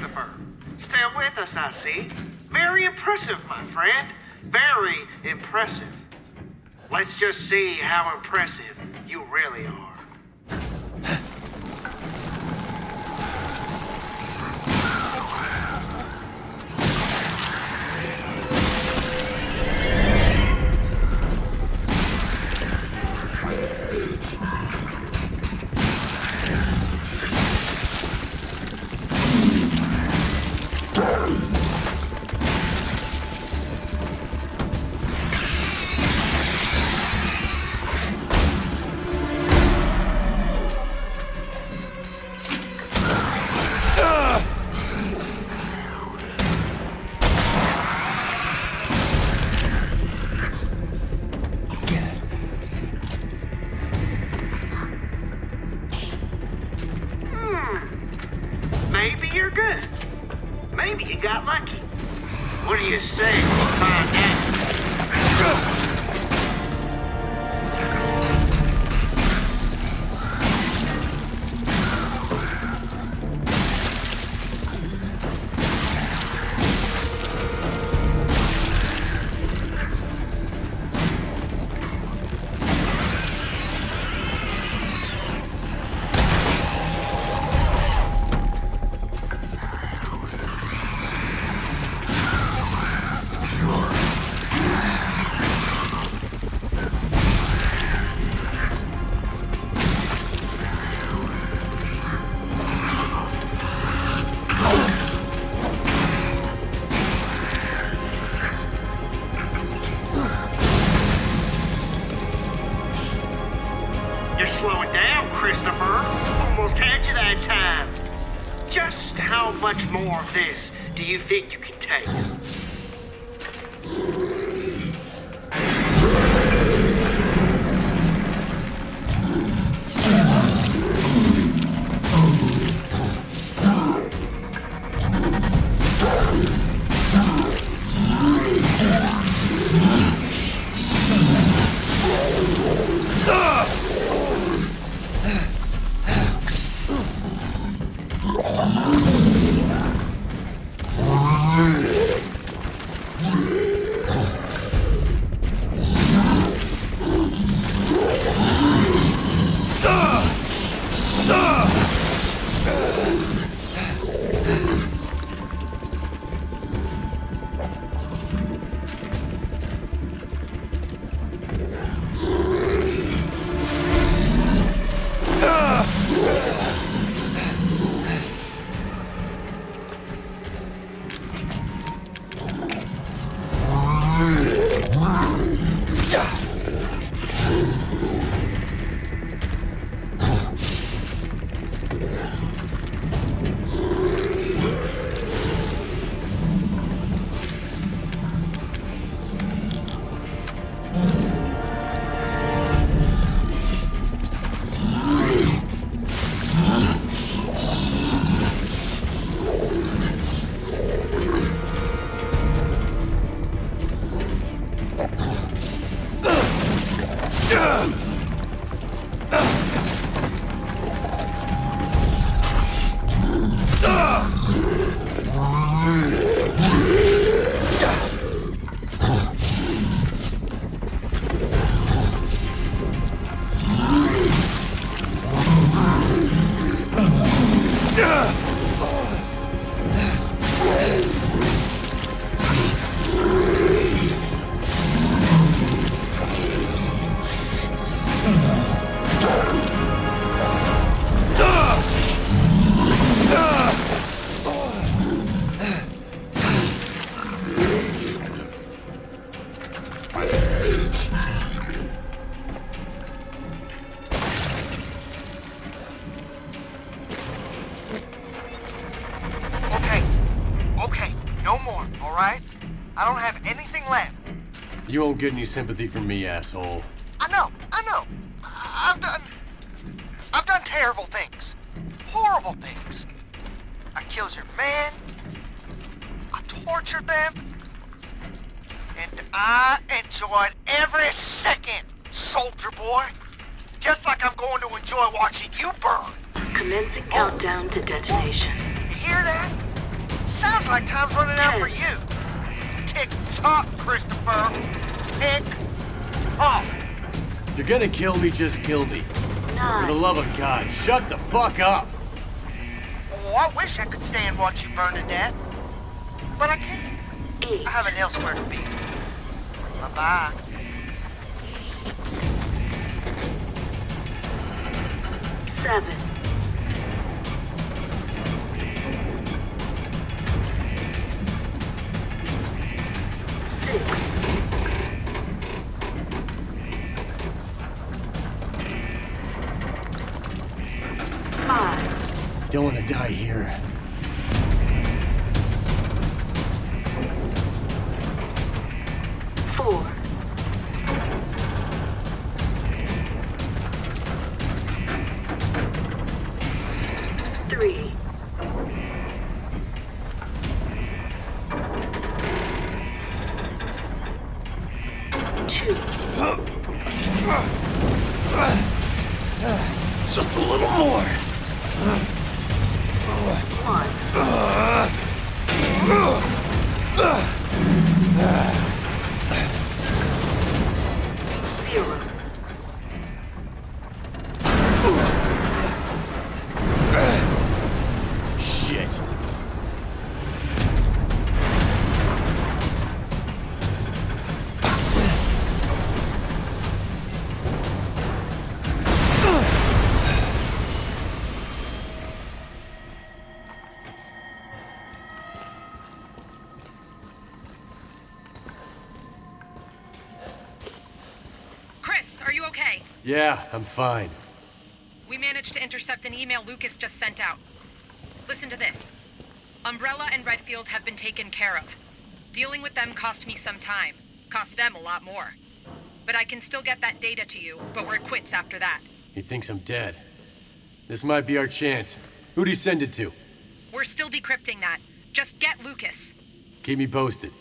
Christopher. With us, I see. Very impressive, my friend. Very impressive. Let's just see how impressive you really are. What do you say much more of this do you think you can take? You won't get any sympathy from me, asshole. I know, I know. I- I've done. I've done terrible things. Horrible things. I killed your man. I tortured them. And I enjoyed every second, soldier boy. Just like I'm going to enjoy watching you burn. Commencing countdown to detonation. You hear that? Sounds like time's running out for you. Tick tock, Christopher. Tick tock. If you're gonna kill me, just kill me. For the love of God, shut the fuck up! Oh, I wish I could stay and watch you burn to death. But I can't. Eight. I have an elsewhere to be. Bye-bye. Seven. Don't wanna die here. Four. Three. Two. Just a little more! Zero. Are you okay? Yeah, I'm fine. We managed to intercept an email Lucas just sent out. Listen to this. Umbrella and Redfield have been taken care of. Dealing with them cost me some time. Cost them a lot more. But I can still get that data to you, but we're quits after that. He thinks I'm dead. This might be our chance. Who'd he send it to? We're still decrypting that. Just get Lucas. Keep me posted.